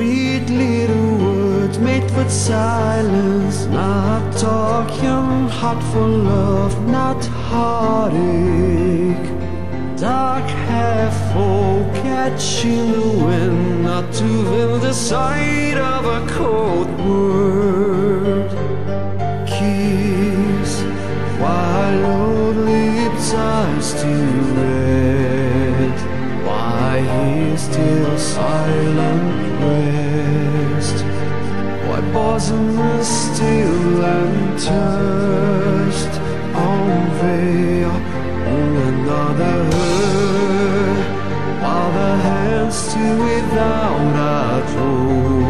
Sweet little words made with silence. Not talking, heart for love, not heartache. Dark hair full catching the wind Not to feel the sight of a cold word. Kiss while old lips are still red. Why he is still silent? Rest? Why bosom is still untouched? On veil, on another hurt. While the hands still without a clue,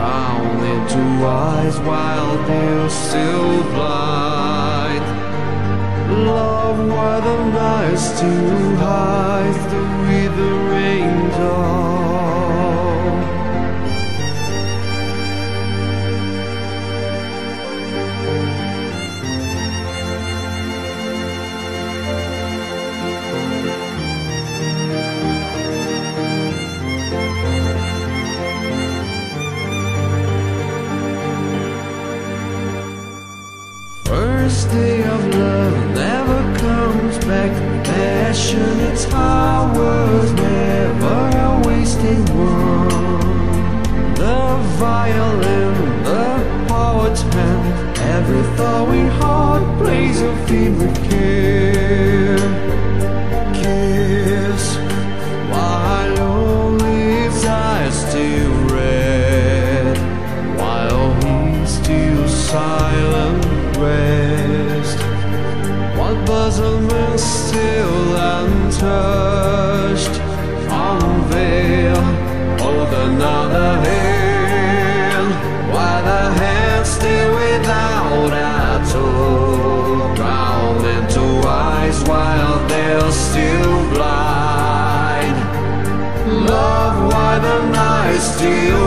round into eyes while they're still blind. Love where the night still hides the withering dawn. First day of love never comes back. Passionate hours never a wasted one. The violin, the poet's hand, every thawing heart plays a favorite care. Night still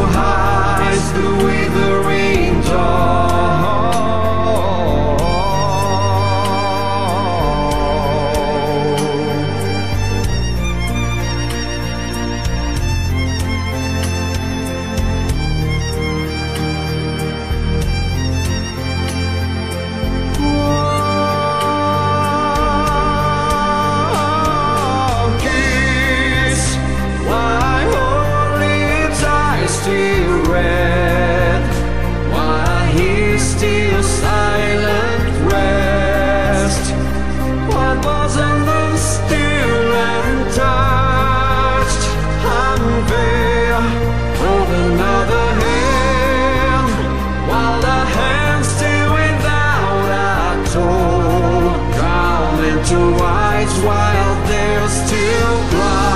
white's while there's still blood.